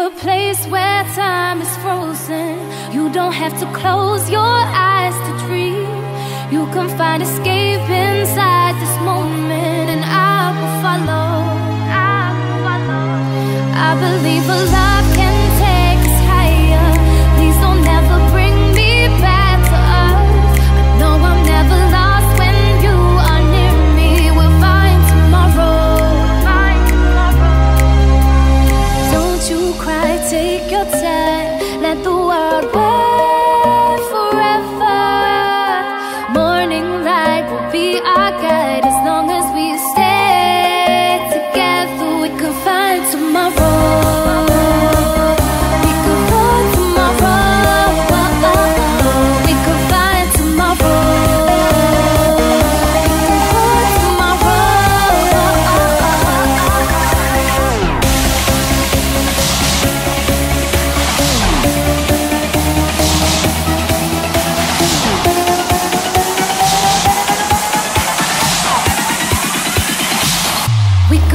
A place where time is frozen. You don't have to close your eyes to dream. You can find escape inside this moment, and I will follow. I will follow. I believe a love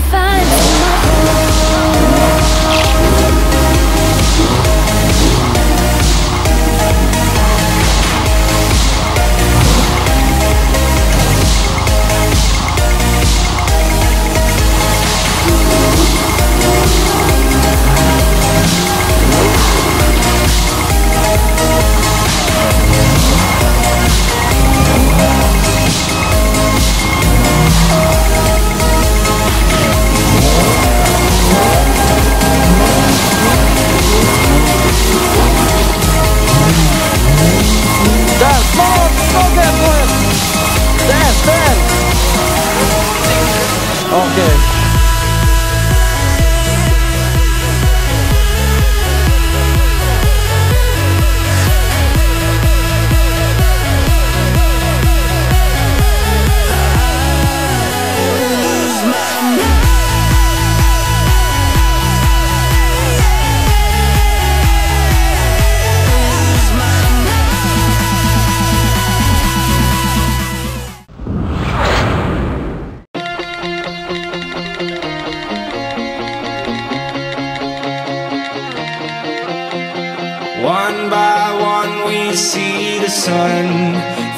find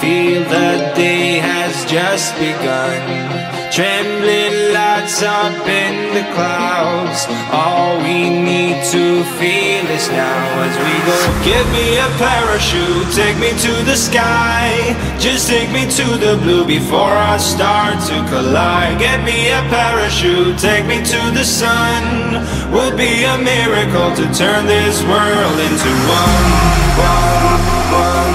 Feel the day has just begun. Trembling lights up in the clouds. All we need to feel is now as we go. Give me a parachute, take me to the sky. Just take me to the blue before I start to collide. Get me a parachute, take me to the sun. Would be a miracle to turn this world into one. One, one, one,